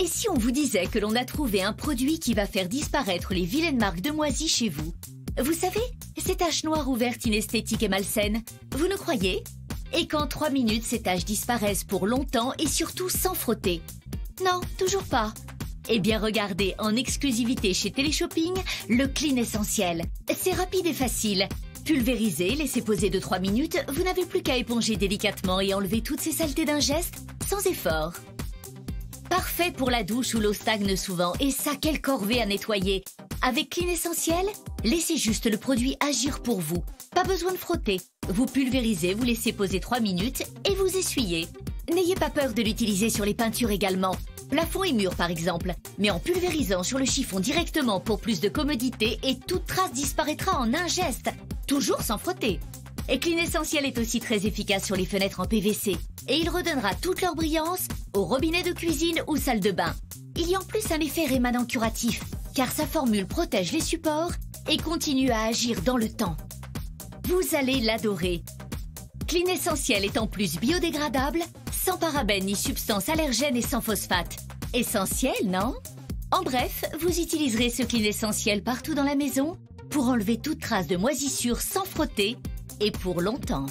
Et si on vous disait que l'on a trouvé un produit qui va faire disparaître les vilaines marques de moisis chez vous Vous savez, ces taches noires ouvertes inesthétiques et malsaines, vous ne croyez Et qu'en 3 minutes, ces taches disparaissent pour longtemps et surtout sans frotter Non, toujours pas. Eh bien regardez, en exclusivité chez Téléshopping, le Clean Essentiel. C'est rapide et facile. Pulvérisez, laissez poser de 3 minutes, vous n'avez plus qu'à éponger délicatement et enlever toutes ces saletés d'un geste, sans effort. Parfait pour la douche où l'eau stagne souvent, et ça, quelle corvée à nettoyer Avec Clean Essentiel, laissez juste le produit agir pour vous. Pas besoin de frotter. Vous pulvérisez, vous laissez poser 3 minutes et vous essuyez. N'ayez pas peur de l'utiliser sur les peintures également. Plafond et mur par exemple, mais en pulvérisant sur le chiffon directement pour plus de commodité et toute trace disparaîtra en un geste, toujours sans frotter. Et Clean Essentiel est aussi très efficace sur les fenêtres en PVC et il redonnera toute leur brillance au robinet de cuisine ou salle de bain. Il y a en plus un effet rémanent curatif car sa formule protège les supports et continue à agir dans le temps. Vous allez l'adorer. Clean Essentiel est en plus biodégradable sans parabènes ni substances allergènes et sans phosphate. Essentiel, non? En bref, vous utiliserez ce clean essentiel partout dans la maison pour enlever toute trace de moisissure sans frotter et pour longtemps.